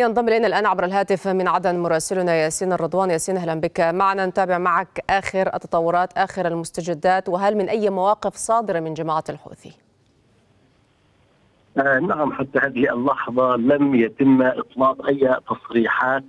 ينضم إلينا الآن عبر الهاتف من عدن مراسلنا ياسين الرضوان. ياسين أهلا بك. معنا نتابع معك آخر التطورات آخر المستجدات وهل من أي مواقف صادرة من جماعة الحوثي؟ آه نعم حتى هذه اللحظة لم يتم إطلاق أي تصريحات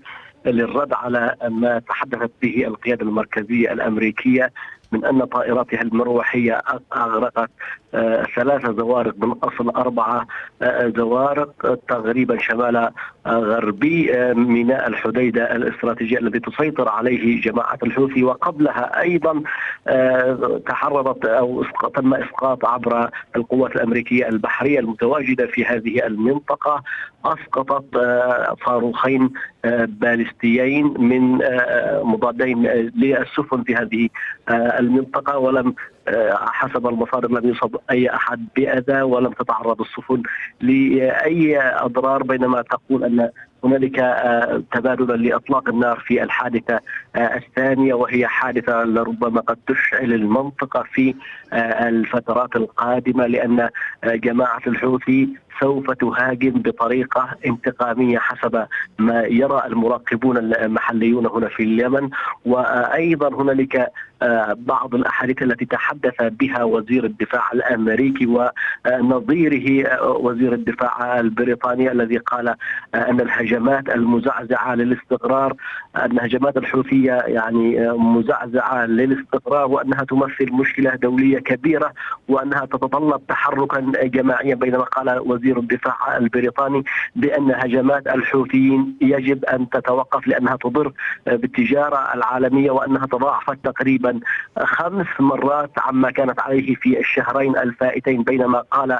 للرد على ما تحدثت به القيادة المركزية الأمريكية من أن طائراتها المروحية أغرقت آه، ثلاثة زوارق من أصل أربعة آه، زوارق تقريبا شمال آه، غربي ميناء الحديدة الاستراتيجي الذي تسيطر عليه جماعة الحوثي. وقبلها أيضا تحررت أو تم إسقاط عبر القوات الأمريكية البحرية المتواجدة في هذه المنطقة. أسقطت صاروخين باليستيين من مضادين للسفن في هذه المنطقة ولم حسب المصادر لم يصب أي أحد بأذى ولم تتعرض السفن لأي أضرار بينما تقول أن هنالك آه، تبادلا لإطلاق النار في الحادثة آه، الثانية وهي حادثة لربما قد تشعل المنطقة في آه، الفترات القادمة لأن جماعة الحوثي سوف تهاجم بطريقة انتقامية حسب ما يرى المراقبون المحليون هنا في اليمن. وأيضا هنالك بعض الأحاديث التي تحدث بها وزير الدفاع الأمريكي ونظيره وزير الدفاع البريطاني الذي قال أن الهجمات المزعزعة للاستقرار ان هجمات الحوثية يعني مزعزعة للاستقرار وأنها تمثل مشكلة دولية كبيرة وأنها تتطلب تحركا جماعيا بينما قال وزير الدفاع البريطاني بان هجمات الحوثيين يجب أن تتوقف لأنها تضر بالتجارة العالمية وأنها تضاعفت تقريبا خمس مرات عما كانت عليه في الشهرين الفائتين بينما قال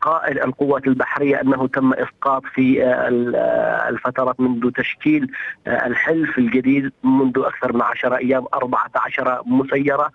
قائد القوات البحرية أنه تم إسقاط في الفترات منذ تشكيل الحلف الجديد منذ أكثر من عشر أيام 14 مسيرة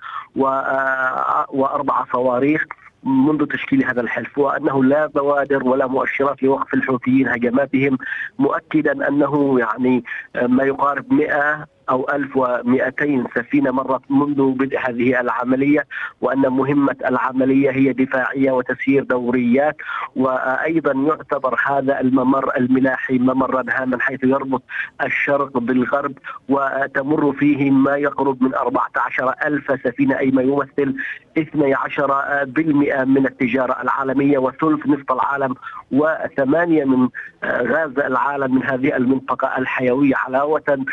وأربع صواريخ منذ تشكيل هذا الحلف. وأنه لا بوادر ولا مؤشرات لوقف الحوثيين هجماتهم مؤكدا أنه يعني ما يقارب 100 أو 1200 سفينة مرت منذ بدء هذه العملية وأن مهمة العملية هي دفاعية وتسيير دوريات وأيضا يعتبر هذا الممر الملاحي ممرا هاما حيث يربط الشرق بالغرب وتمر فيه ما يقرب من 14 ألف سفينة أي ما يمثل 12% من التجارة العالمية وثلث نصف العالم وثمانية من غاز العالم من هذه المنطقة الحيوية. علاوة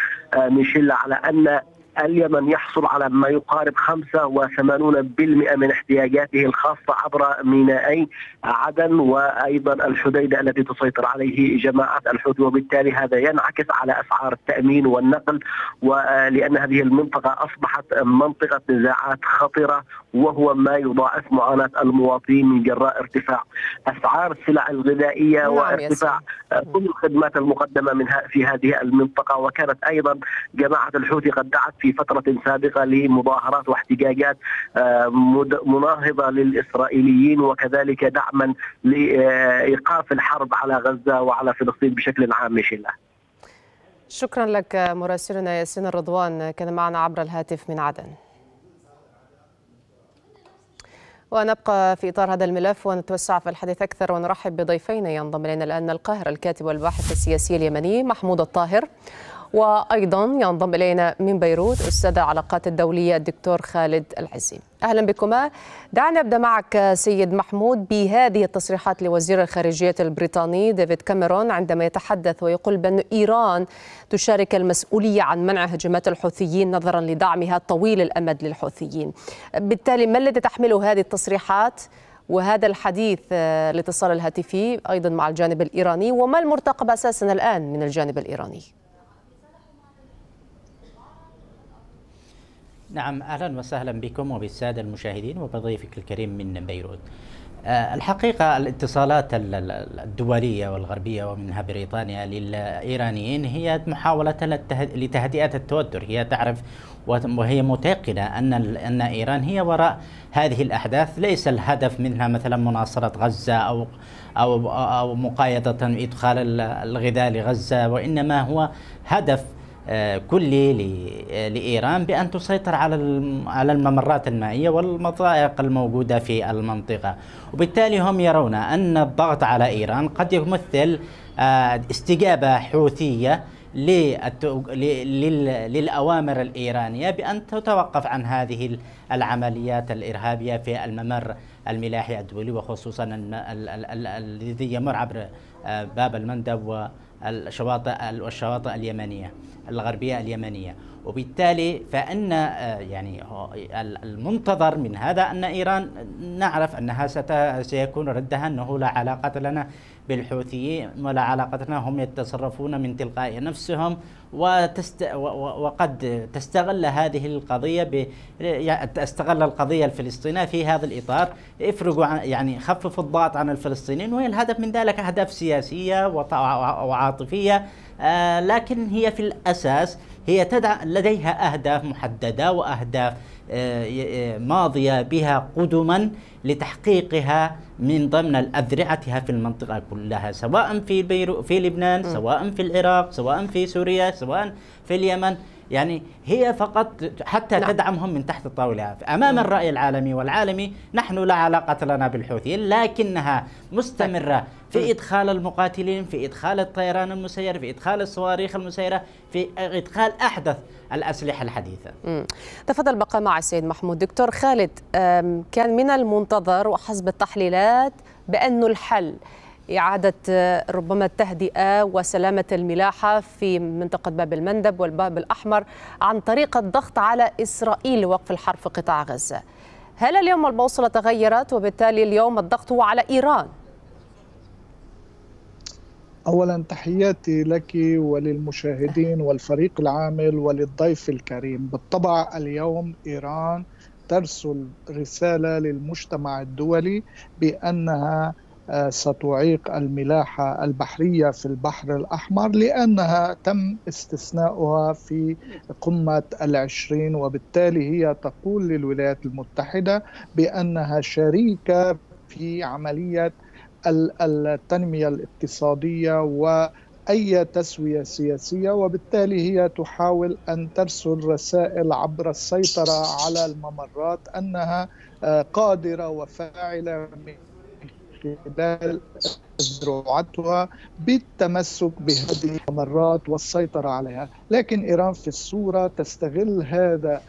شلة على أن اليمن يحصل على ما يقارب 85% من احتياجاته الخاصة عبر مينائي عدن وأيضا الحديدة التي تسيطر عليه جماعة الحوثي. وبالتالي هذا ينعكس على أسعار التأمين والنقل ولأن هذه المنطقة أصبحت منطقة نزاعات خطرة وهو ما يضاعف معاناة المواطنين من جراء ارتفاع أسعار السلع الغذائية نعم وارتفاع كل الخدمات المقدمة منها في هذه المنطقة. وكانت أيضا جماعة الحوثي قد دعت في فترة سابقة لمظاهرات واحتجاجات آه، مناهضة للإسرائيليين وكذلك دعما لإيقاف الحرب على غزة وعلى فلسطين بشكل عام مشيلا شكرا لك مراسلنا ياسين الرضوان كان معنا عبر الهاتف من عدن. ونبقى في إطار هذا الملف ونتوسع في الحديث أكثر ونرحب بضيفينا ينضم إلينا الآن القاهرة الكاتب والباحث السياسي اليمني محمود الطاهر. وأيضا ينضم إلينا من بيروت أستاذ العلاقات الدولية الدكتور خالد العزي أهلا بكما. دعنا نبدأ معك سيد محمود بهذه التصريحات لوزير الخارجية البريطاني ديفيد كاميرون عندما يتحدث ويقول بأن إيران تشارك المسؤولية عن منع هجمات الحوثيين نظرا لدعمها طويل الأمد للحوثيين. بالتالي ما الذي تحمله هذه التصريحات وهذا الحديث الاتصال الهاتفي أيضا مع الجانب الإيراني وما المرتقب أساسا الآن من الجانب الإيراني؟ نعم أهلا وسهلا بكم وبالسادة المشاهدين وبضيفك الكريم من بيروت. آه، الحقيقة الاتصالات الدولية والغربية ومنها بريطانيا للإيرانيين هي محاولة لتهدئة التوتر، هي تعرف وهي متيقنة أن أن إيران هي وراء هذه الأحداث، ليس الهدف منها مثلا مناصرة غزة أو أو أو مقايضة إدخال الغذاء لغزة وإنما هو هدف كلي لإيران بأن تسيطر على على الممرات المائية والمضايق الموجودة في المنطقة، وبالتالي هم يرون أن الضغط على إيران قد يمثل استجابة حوثية للأوامر الإيرانية بأن تتوقف عن هذه العمليات الإرهابية في الممر الملاحي الدولي وخصوصا الذي يمر عبر باب المندب والشواطئ والشواطئ اليمنية الغربية اليمنية. وبالتالي فإن يعني المنتظر من هذا أن إيران نعرف أنها سيكون ردها أنه لا علاقة لنا بالحوثيين ولا علاقة لنا هم يتصرفون من تلقاء نفسهم وتست وقد تستغل هذه القضية ب تستغل القضية الفلسطينية في هذا الإطار. افرقوا يعني خففوا الضغط عن الفلسطينيين والهدف من ذلك أهداف سياسية وعاطفية. آه لكن هي في الأساس هي تدع لديها أهداف محددة وأهداف آه، آه، ماضية بها قدما لتحقيقها من ضمن الأذرعتها في المنطقة كلها سواء في بيرو في لبنان سواء في العراق سواء في سوريا سواء في اليمن. يعني هي فقط حتى نعم. تدعمهم من تحت الطاولة. أمام الرأي العالمي والعالمي نحن لا علاقة لنا بالحوثيين لكنها مستمرة في إدخال المقاتلين في إدخال الطيران المسير في إدخال الصواريخ المسيرة في إدخال أحدث الأسلحة الحديثة. مم. تفضل بقى مع السيد محمود. دكتور خالد كان من المنتظر وحسب التحليلات بأن الحل إعادة ربما التهدئة وسلامة الملاحة في منطقة باب المندب والباب الأحمر عن طريق الضغط على إسرائيل لوقف الحرب في قطاع غزة. هل اليوم البوصلة تغيرت وبالتالي اليوم الضغط هو على إيران؟ اولا تحياتي لك وللمشاهدين والفريق العامل وللضيف الكريم. بالطبع اليوم إيران ترسل رسالة للمجتمع الدولي بأنها آه، ستعيق الملاحة البحرية في البحر الأحمر لأنها تم استثناؤها في قمة العشرين وبالتالي هي تقول للولايات المتحدة بأنها شريكة في عملية التنمية الاقتصادية وأي تسوية سياسية وبالتالي هي تحاول أن ترسل رسائل عبر السيطرة على الممرات أنها آه، قادرة وفاعلة من خلال ذروعتها بالتمسك بهذه الممرات والسيطرة عليها. لكن إيران في الصورة تستغل هذا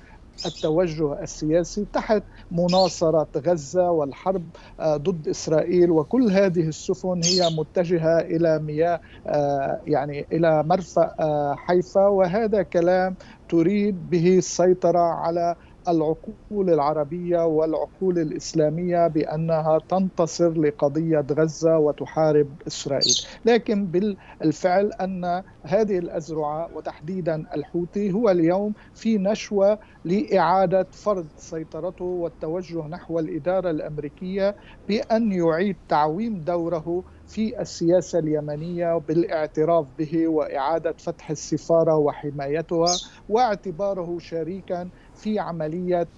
التوجه السياسي تحت مناصرة غزة والحرب آه، ضد إسرائيل وكل هذه السفن هي متجهة إلى مياه آه، يعني إلى مرفأ آه، حيفا. وهذا كلام تريد به السيطرة على العقول العربية والعقول الإسلامية بأنها تنتصر لقضية غزة وتحارب إسرائيل. لكن بالفعل أن هذه الأزرعة وتحديدا الحوثي هو اليوم في نشوة لإعادة فرض سيطرته والتوجه نحو الإدارة الأمريكية بأن يعيد تعويم دوره في السياسة اليمنية بالاعتراف به وإعادة فتح السفارة وحمايتها واعتباره شريكا في عملية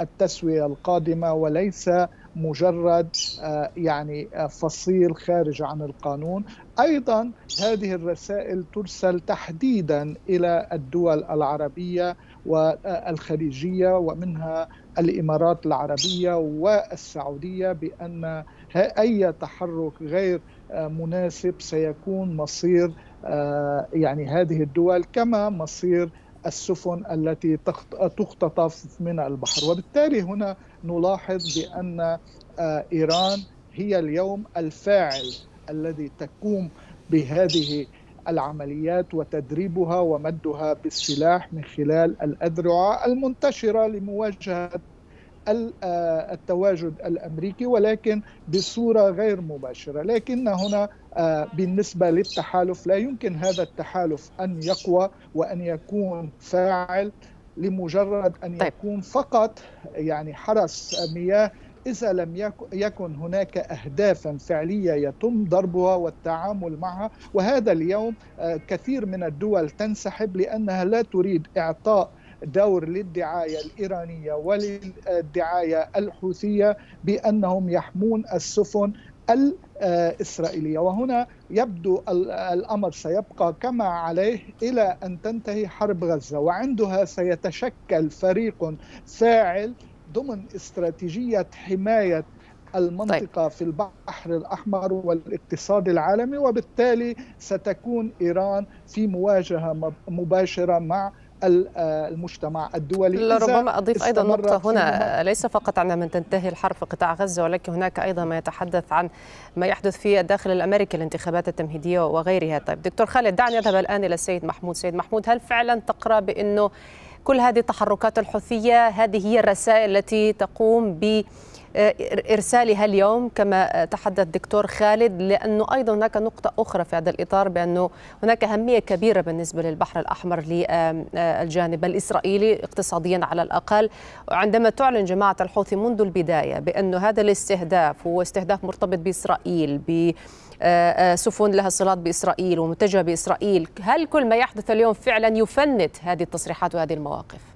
التسوية القادمة وليس مجرد آه، يعني آه، فصيل خارج عن القانون. أيضا هذه الرسائل ترسل تحديدا إلى الدول العربية والخليجيه ومنها الإمارات العربية والسعودية بأن أي تحرك غير آه، مناسب سيكون مصير يعني هذه الدول كما مصير السفن التي تختطف من البحر. وبالتالي هنا نلاحظ بأن آه، إيران هي اليوم الفاعل الذي تقوم بهذه العمليات وتدريبها ومدها بالسلاح من خلال الأذرعة المنتشرة لمواجهة آه، التواجد الأمريكي ولكن بصورة غير مباشرة، لكن هنا آه، بالنسبة للتحالف لا يمكن هذا التحالف أن يقوى وأن يكون فاعل لمجرد أن طيب. يكون فقط يعني حرس مياه. إذا لم يكن هناك أهدافا فعلية يتم ضربها والتعامل معها. وهذا اليوم آه، كثير من الدول تنسحب لأنها لا تريد إعطاء دور للدعاية الإيرانية وللدعاية الحوثية بأنهم يحمون السفن الإسرائيلية وهنا يبدو الأمر سيبقى كما عليه إلى أن تنتهي حرب غزة وعندها سيتشكل فريق فاعل ضمن استراتيجية حماية المنطقة طيب. في البحر الأحمر والاقتصاد العالمي وبالتالي ستكون إيران في مواجهة مباشرة مع المجتمع الدولي. ربما أضيف أيضا نقطة هنا. ليس فقط عندما تنتهي الحرب في قطاع غزة ولكن هناك أيضا ما يتحدث عن ما يحدث في الداخل الأمريكي الانتخابات التمهيدية وغيرها. طيب دكتور خالد دعني أذهب الآن إلى السيد محمود. سيد محمود هل فعلا تقرأ بأنه كل هذه التحركات الحوثية هذه هي الرسائل التي تقوم ب إرسالها اليوم كما تحدث دكتور خالد لأنه أيضا هناك نقطة أخرى في هذا الإطار بأنه هناك أهمية كبيرة بالنسبة للبحر الأحمر للجانب الإسرائيلي اقتصاديا على الأقل عندما تعلن جماعة الحوثي منذ البداية بأنه هذا الاستهداف هو استهداف مرتبط بإسرائيل ب سفن لها صلات بإسرائيل ومتجهة بإسرائيل هل كل ما يحدث اليوم فعلا يفند هذه التصريحات وهذه المواقف؟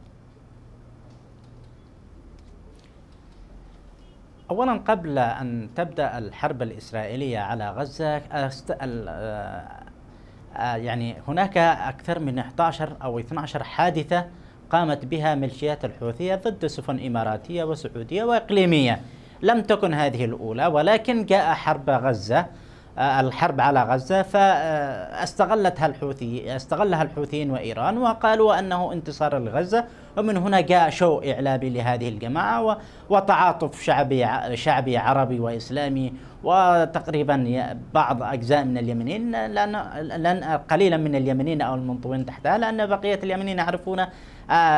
اولا قبل أن تبدأ الحرب الإسرائيلية على غزة أست... يعني هناك أكثر من 11 أو 12 حادثة قامت بها ميليشيات الحوثية ضد سفن إماراتية وسعودية وإقليمية. لم تكن هذه الأولى ولكن جاء حرب غزة. الحرب على غزة فاستغلتها الحوثي استغلها الحوثيين وإيران وقالوا أنه انتصار لغزة ومن هنا جاء شو إعلامي لهذه الجماعة وتعاطف شعبي شعبي عربي وإسلامي وتقريبا بعض أجزاء من اليمنيين لأن, لأن قليلا من اليمنيين أو المنطوين تحتها لأن بقية اليمنيين يعرفون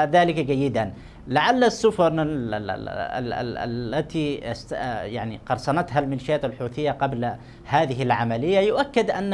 ذلك جيدا. لعل السفن التي يعني قرصنتها الميليشيات الحوثية قبل هذه العملية يؤكد أن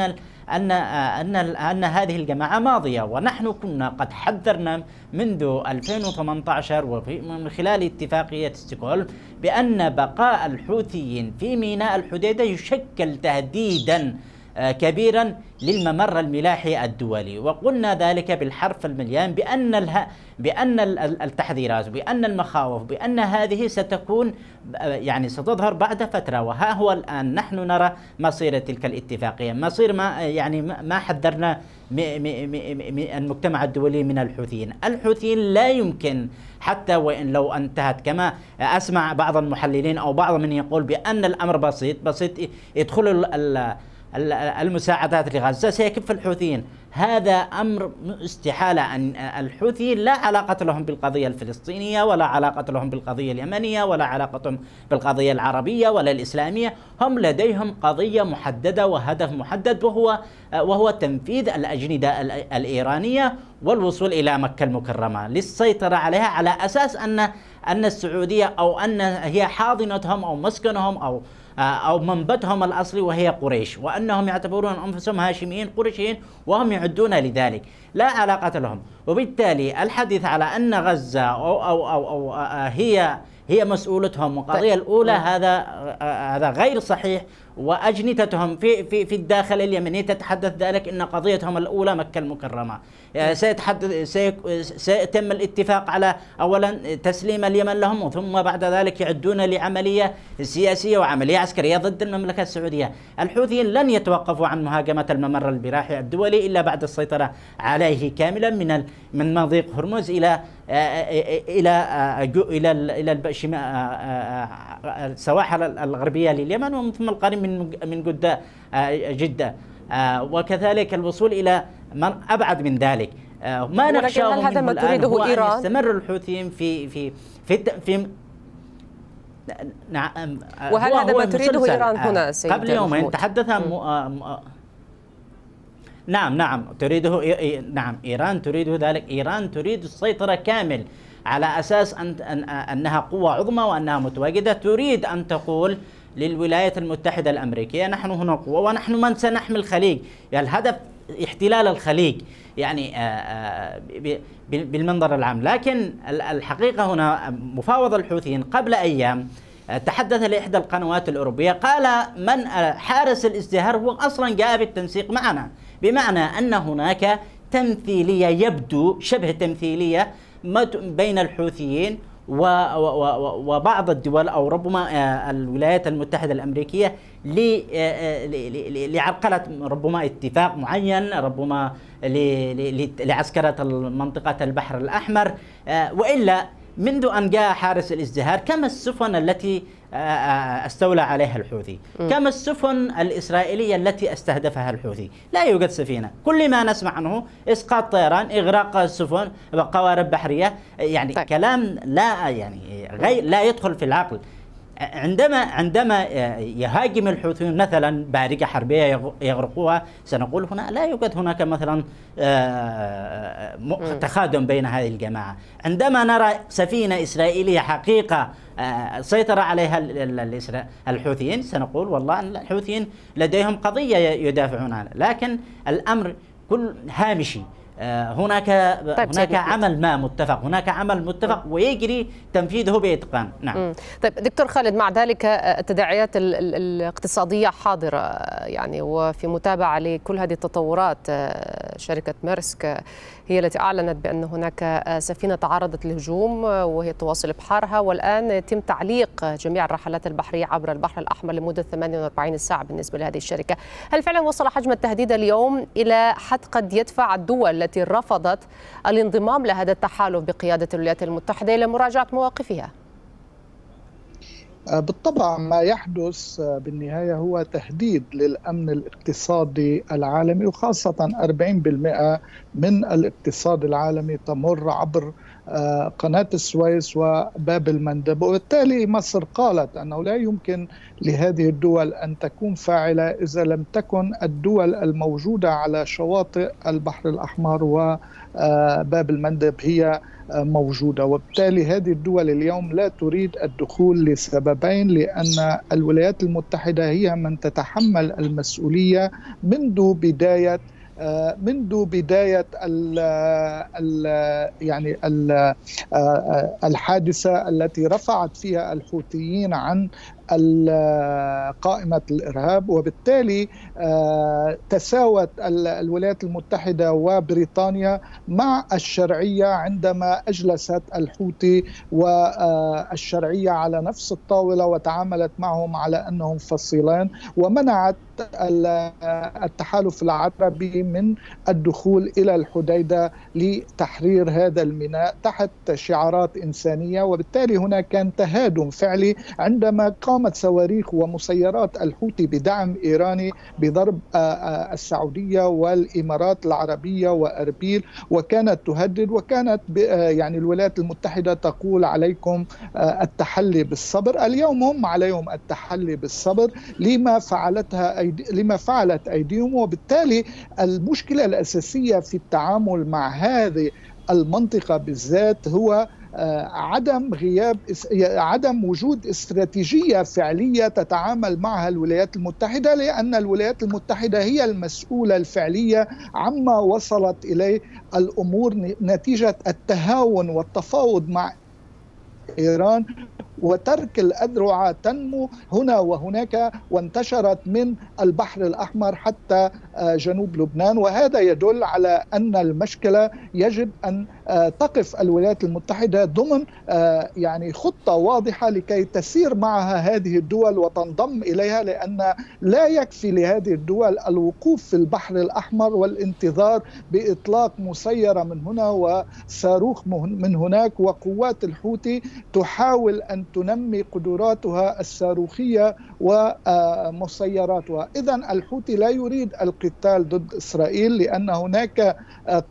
أن أن أن هذه الجماعة ماضية ونحن كنا قد حذرنا منذ 2018 ومن خلال اتفاقية ستوكهولم بأن بقاء الحوثيين في ميناء الحديدة يشكل تهديدا كبيرا للممر الملاحي الدولي. وقلنا ذلك بالحرف المليان بأن اله... بأن التحذيرات بأن المخاوف بأن هذه ستكون يعني ستظهر بعد فترة. وها هو الآن. نحن نرى مصير تلك الاتفاقية مصير ما يعني ما حذرنا المجتمع الدولي من الحوثيين. الحوثيين لا يمكن حتى وإن لو انتهت كما أسمع بعض المحللين أو بعض من يقول بأن الأمر بسيط بسيط يدخل المساعدات لغزة سيكف الحوثيين؟ هذا أمر استحالة أن الحوثيين لا علاقة لهم بالقضية الفلسطينية ولا علاقة لهم بالقضية اليمنية ولا علاقة بالقضية العربية ولا الإسلامية. هم لديهم قضية محددة وهدف محدد وهو وهو تنفيذ الأجندة الإيرانية والوصول إلى مكة المكرمة. للسيطرة عليها على أساس أن أن السعودية أو أن هي حاضنتهم أو مسكنهم أو أو منبتهم الأصلي وهي قريش وأنهم يعتبرون أنفسهم هاشميين قريشيين وهم يعدون لذلك. لا علاقة لهم. وبالتالي الحديث على أن غزة أو, أو, أو, أو هي هي مسؤولتهم. والقضية الأولى هذا هذا غير صحيح. وأجنتتهم في في في الداخل اليمني تتحدث ذلك إن قضيتهم الأولى مكة المكرمة. سيتحدث سيتم الاتفاق على اولا تسليم اليمن لهم ثم بعد ذلك يعدون لعملية سياسية وعملية عسكرية ضد المملكة السعودية. الحوثيين لن يتوقفوا عن مهاجمة الممر البراحي الدولي إلا بعد السيطرة عليه كاملا من من مضيق هرمز إلى إلى إلى إلى السواحل الغربية لليمن ومن ثم القريب من من جدة جدة. وكذلك الوصول إلى من أبعد من ذلك. ما نخشى هذا ما تريده إيران؟ يستمر الحوثيين في في في في نعم وهل هذا ما تريده إيران هنا سيد قبل يومين تحدث نعم نعم تريده نعم إيران تريد ذلك. إيران تريد السيطرة كامل على أساس أن أنها قوة عظمى وأنها متواجدة. تريد أن تقول للولايات المتحدة الأمريكية نحن هنا قوة ونحن من سنحمي الخليج. يعني الهدف احتلال الخليج يعني بالمنظر العام. لكن الحقيقة هنا مفاوض الحوثيين قبل أيام تحدث لإحدى القنوات الأوروبية قال من حارس الازدهار هو أصلا جاء بالتنسيق معنا. بمعنى أن هناك تمثيلية يبدو شبه تمثيلية بين الحوثيين وبعض الدول أو ربما الولايات المتحدة الأمريكية لعرقله ربما اتفاق معين ربما لعسكرة منطقه البحر الأحمر وإلا منذ أن جاء حارس الازدهار كم السفن التي أستولى عليها الحوثي. كما السفن الإسرائيلية التي أستهدفها الحوثي. لا يوجد سفينة. كل ما نسمع عنه إسقاط طيران إغراق السفن قوارب بحرية يعني طيب. كلام لا يعني غير لا يدخل في العقل. عندما عندما يهاجم الحوثيون مثلا بارقة حربية يغرقوها سنقول هنا لا يوجد هناك مثلا تخادم بين هذه الجماعة. عندما نرى سفينة إسرائيلية حقيقة سيطر عليها الحوثيين سنقول والله الحوثيين لديهم قضية يدافعون عنها. لكن الأمر كل هامشي. آه، هناك طيب هناك عمل ما متفق. هناك عمل متفق ويجري تنفيذه بإتقان. نعم. طيب دكتور خالد مع ذلك آه، التداعيات الاقتصادية حاضرة يعني وفي متابعة لكل هذه التطورات شركة ميرسك هي التي أعلنت بأن هناك سفينة تعرضت للهجوم وهي تواصل بحارها. والآن يتم تعليق جميع الرحلات البحرية عبر البحر الأحمر لمدة 48 ساعة بالنسبة لهذه الشركة. هل فعلا وصل حجم التهديد اليوم إلى حد قد يدفع الدول التي رفضت الانضمام لهذا التحالف بقيادة الولايات المتحدة؟ إلى مراجعة مواقفها؟ آه، بالطبع ما يحدث آه، بالنهاية هو تهديد للأمن الاقتصادي العالمي وخاصة 40% من الاقتصاد العالمي تمر عبر قناة السويس وباب المندب. وبالتالي مصر قالت أنه لا يمكن لهذه الدول أن تكون فاعلة إذا لم تكن الدول الموجودة على شواطئ البحر الأحمر وباب المندب هي موجودة. وبالتالي هذه الدول اليوم لا تريد الدخول لسببين لأن الولايات المتحدة هي من تتحمل المسؤولية منذ بداية منذ بداية ال ال يعني ال الحادثة التي رفعت فيها الحوثيين عن قائمة الإرهاب وبالتالي آه، تساوت الولايات المتحدة وبريطانيا مع الشرعية عندما أجلست الحوثي والشرعية على نفس الطاولة وتعاملت معهم على أنهم فصيلان ومنعت التحالف العربي من الدخول إلى الحديدة لتحرير هذا الميناء تحت شعارات إنسانية وبالتالي هناك كان تهادم فعلي عندما قام قامت صواريخ ومسيرات الحوثي بدعم ايراني بضرب آه، آه، السعودية والإمارات العربية وأربيل وكانت تهدد وكانت آه، يعني الولايات المتحدة تقول عليكم التحلي بالصبر. اليوم هم عليهم التحلي بالصبر لما فعلتها لما فعلت أيديهم وبالتالي المشكلة الأساسية في التعامل مع هذه المنطقة بالذات هو عدم غياب عدم وجود استراتيجية فعلية تتعامل معها الولايات المتحدة لأن الولايات المتحدة هي المسؤولة الفعلية عما وصلت إليه الأمور نتيجة التهاون والتفاوض مع إيران وترك الأذرع تنمو هنا وهناك وانتشرت من البحر الأحمر حتى آه، جنوب لبنان. وهذا يدل على أن المشكلة يجب آه، تقف الولايات المتحدة ضمن آه، يعني خطة واضحة لكي تسير معها هذه الدول وتنضم إليها لأن لا يكفي لهذه الدول الوقوف في البحر الأحمر والانتظار بإطلاق مسيرة من هنا وصاروخ من هناك. وقوات الحوثي تحاول أن تنمي قدراتها الصاروخية ومسيراتها. إذا الحوثي لا يريد القتال ضد إسرائيل لأن هناك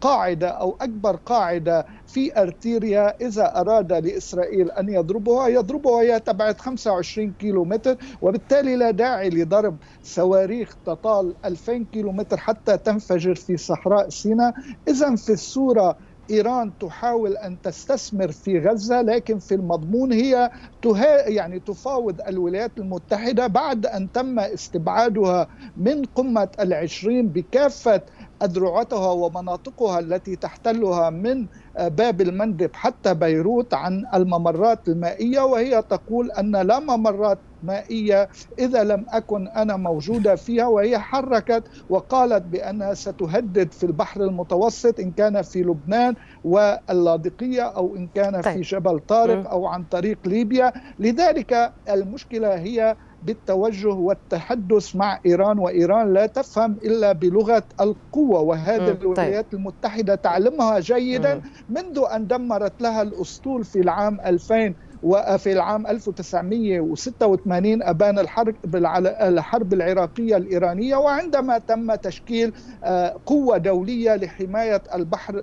قاعدة أو أكبر قاعدة في أرتيريا. إذا أراد لإسرائيل أن يضربها يضربها وهي تبعد 25 كيلو متر وبالتالي لا داعي لضرب صواريخ تطال 2000 كيلو متر حتى تنفجر في صحراء سيناء. إذا في الصورة إيران تحاول أن تستثمر في غزة لكن في المضمون هي تها يعني تفاوض الولايات المتحدة بعد أن تم استبعادها من قمة العشرين بكافة أذرعتها ومناطقها التي تحتلها من باب المندب حتى بيروت عن الممرات المائية وهي تقول أن لا ممرات مائية إذا لم أكن أنا موجودة فيها وهي حركت وقالت بأنها ستهدد في البحر المتوسط إن كان في لبنان واللاذقية أو إن كان طيب. في جبل طارق أو عن طريق ليبيا لذلك المشكلة هي بالتوجه والتحدث مع إيران وإيران لا تفهم إلا بلغة القوة وهذه طيب. الولايات المتحدة تعلمها جيدا منذ أن دمرت لها الأسطول في العام 2000 وفي العام 1986 أبان الحرب الحرب العراقية الإيرانية وعندما تم تشكيل قوة دولية لحماية البحر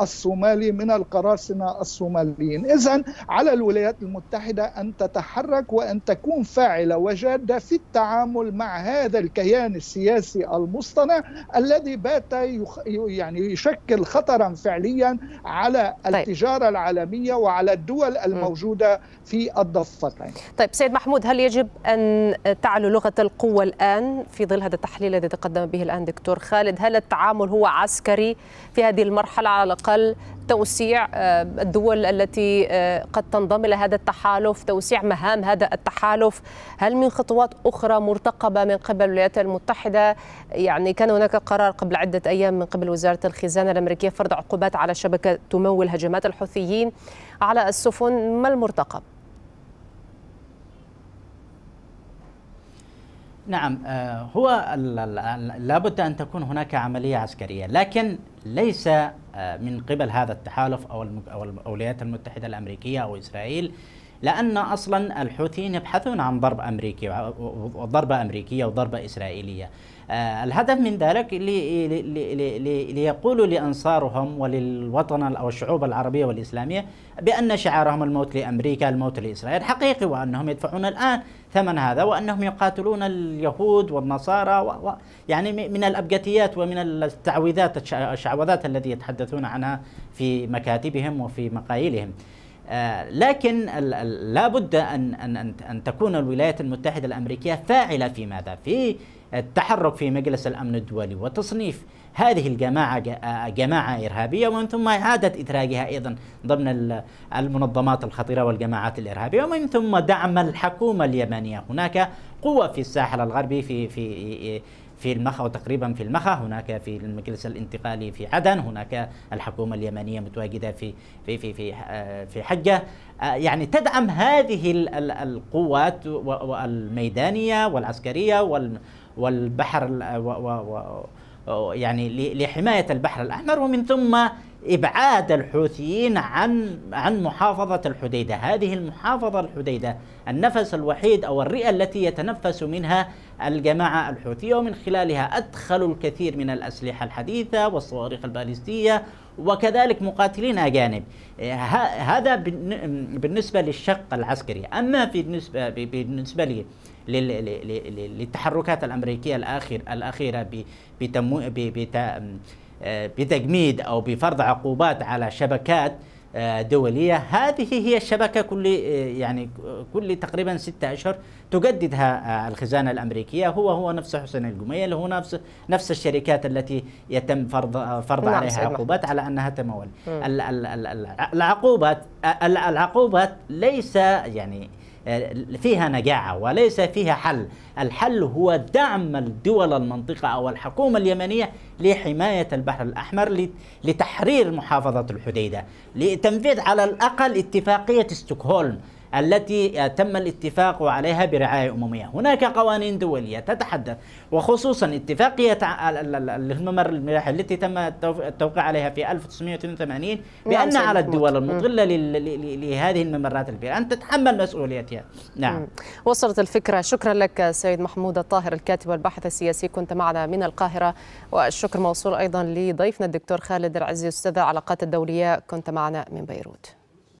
الصومالي من القراصنة الصوماليين. إذا على الولايات المتحدة أن تتحرك وأن تكون فاعلة وجادة في التعامل مع هذا الكيان السياسي المصطنع الذي بات يخ... يعني يشكل خطرا فعليا على التجارة العالمية وعلى الدول الموجودة في الضفتين. طيب سيد محمود هل يجب أن تعلو لغة القوة الآن في ظل هذا التحليل الذي تقدم به الآن دكتور خالد؟ هل التعامل هو عسكري في هذه المرحلة؟ على الأقل توسيع الدول التي قد تنضم إلى هذا التحالف، توسيع مهام هذا التحالف، هل من خطوات أخرى مرتقبة من قبل الولايات المتحدة؟ يعني كان هناك قرار قبل عدة أيام من قبل وزارة الخزانة الأمريكية فرض عقوبات على شبكة تمول هجمات الحوثيين. على السفن، ما المرتقب؟ نعم هو لابد أن تكون هناك عملية عسكرية لكن ليس من قبل هذا التحالف أو الولايات المتحدة الأمريكية أو إسرائيل لأن أصلا الحوثيين يبحثون عن ضرب أمريكي وضربه أمريكية وضربة إسرائيلية الهدف من ذلك ليقولوا لأنصارهم وللوطن أو الشعوب العربية والإسلامية بأن شعارهم الموت لأمريكا الموت لإسرائيل حقيقي وأنهم يدفعون الآن ثمن هذا وأنهم يقاتلون اليهود والنصارى و يعني من الابجديات ومن التعويذات الشعوذات التي يتحدثون عنها في مكاتبهم وفي مقايلهم. آه لكن لا بد أن, أن, أن تكون الولايات المتحدة الأمريكية فاعلة في ماذا؟ في التحرك في مجلس الأمن الدولي وتصنيف هذه الجماعة جماعة إرهابية ومن ثم إعادة إدراجها أيضا ضمن المنظمات الخطيرة والجماعات الإرهابية ومن ثم دعم الحكومة اليمنية. هناك قوة في الساحل الغربي في في في المخا وتقريبا في المخا هناك في المجلس الانتقالي في عدن هناك الحكومة اليمنية متواجدة في في في في في حجة. يعني تدعم هذه القوات الميدانية والعسكرية والبحر يعني لحماية البحر الأحمر ومن ثم إبعاد الحوثيين عن عن محافظة الحديدة. هذه المحافظة الحديدة النفس الوحيد أو الرئة التي يتنفس منها الجماعة الحوثية ومن خلالها أدخلوا الكثير من الأسلحة الحديثة والصواريخ البالستية وكذلك مقاتلين أجانب. هذا بالنسبة للشق العسكري. أما بالنسبة بالنسبة لي للتحركات الأمريكية الأخير الأخيرة بتمو بتجميد أو بفرض عقوبات على شبكات دولية. هذه هي الشبكة كل يعني كل تقريبا ستة أشهر تجددها الخزانة الأمريكية. هو هو نفس حسين الجميل هو نفس نفس الشركات التي يتم فرض فرض عليها عقوبات على أنها تمول. العقوبات العقوبات ليس يعني فيها نجاعة وليس فيها حل. الحل هو دعم الدول المنطقة أو الحكومة اليمنية لحماية البحر الأحمر لتحرير محافظة الحديدة لتنفيذ على الأقل اتفاقية ستوكهولم. التي تم الاتفاق عليها برعاية أممية. هناك قوانين دولية تتحدث وخصوصا اتفاقية الممر الملاحي التي تم التوقيع عليها في 1982 بأن على الدول المطلة لهذه الممرات الكبيرة أن تتحمل مسؤوليتها. نعم. وصلت الفكرة. شكرا لك سيد محمود الطاهر الكاتب والباحث السياسي. كنت معنا من القاهرة. والشكر موصول أيضا لضيفنا الدكتور خالد العزي أستاذ العلاقات الدولية. كنت معنا من بيروت.